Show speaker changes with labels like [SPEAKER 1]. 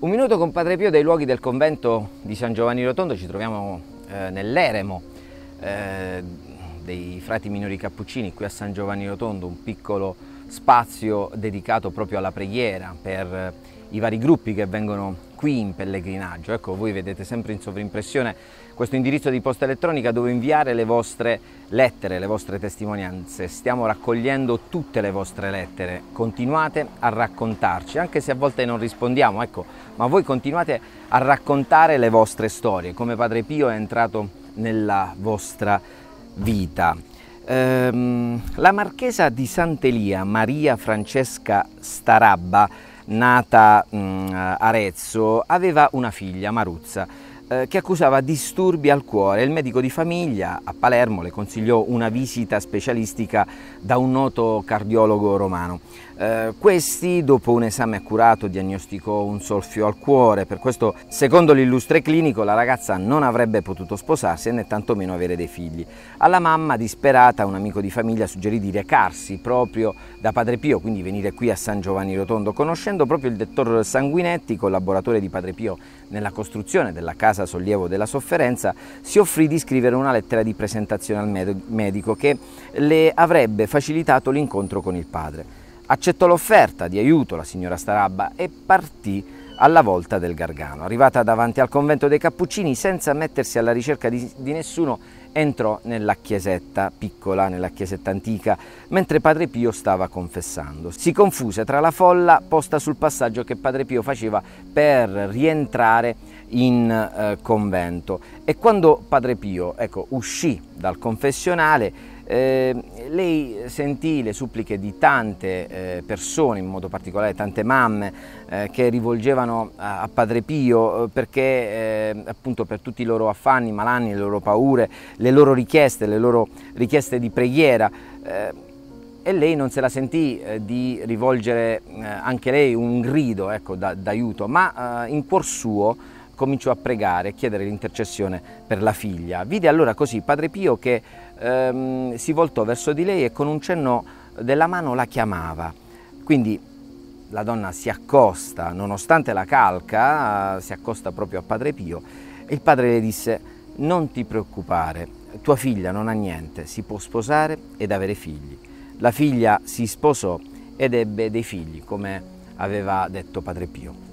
[SPEAKER 1] Un minuto con Padre Pio dai luoghi del convento di San Giovanni Rotondo, ci troviamo eh, nell'eremo eh, dei frati minori cappuccini qui a San Giovanni Rotondo, un piccolo spazio dedicato proprio alla preghiera per i vari gruppi che vengono qui in pellegrinaggio. Ecco, voi vedete sempre in sovrimpressione questo indirizzo di posta elettronica dove inviare le vostre lettere, le vostre testimonianze. Stiamo raccogliendo tutte le vostre lettere. Continuate a raccontarci, anche se a volte non rispondiamo, ecco, ma voi continuate a raccontare le vostre storie, come Padre Pio è entrato nella vostra vita. Ehm, la marchesa di Sant'Elia, Maria Francesca Starabba, nata mh, mm, a Arezzo, aveva una figlia, Maruzza, eh, che accusava disturbi al cuore. Il medico di famiglia a Palermo le consigliò una visita specialistica da un noto cardiologo romano. Eh, questi, dopo un esame accurato, diagnosticò un solfio al cuore. Per questo, secondo l'illustre clinico, la ragazza non avrebbe potuto sposarsi né tantomeno avere dei figli. Alla mamma, disperata, un amico di famiglia suggerì di recarsi proprio da Padre Pio, quindi venire qui a San Giovanni Rotondo, conoscendo proprio il dottor Sanguinetti, collaboratore di Padre Pio nella costruzione della casa sollievo della sofferenza, si offrì di scrivere una lettera di presentazione al medico che le avrebbe facilitato l'incontro con il padre. Accettò l'offerta di aiuto la signora Starabba e partì alla volta del Gargano. Arrivata davanti al convento dei Cappuccini, senza mettersi alla ricerca di, di, nessuno, entrò nella chiesetta piccola, nella chiesetta antica, mentre Padre Pio stava confessando. Si confuse tra la folla posta sul passaggio che Padre Pio faceva per rientrare in eh, convento e quando Padre Pio ecco, uscì dal confessionale eh, lei sentì le suppliche di tante eh, persone, in modo particolare tante mamme, eh, che rivolgevano a, a Padre Pio eh, perché eh, appunto per tutti i loro affanni, malanni, le loro paure, le loro richieste, le loro richieste di preghiera eh, e lei non se la sentì eh, di rivolgere anche lei un grido ecco, d'aiuto, ma in cuor suo cominciò a pregare e chiedere l'intercessione per la figlia. Vide allora così Padre Pio che ehm, si voltò verso di lei e con un cenno della mano la chiamava. Quindi la donna si accosta, nonostante la calca, si accosta proprio a Padre Pio e il padre le disse non ti preoccupare, tua figlia non ha niente, si può sposare ed avere figli. La figlia si sposò ed ebbe dei figli, come aveva detto Padre Pio.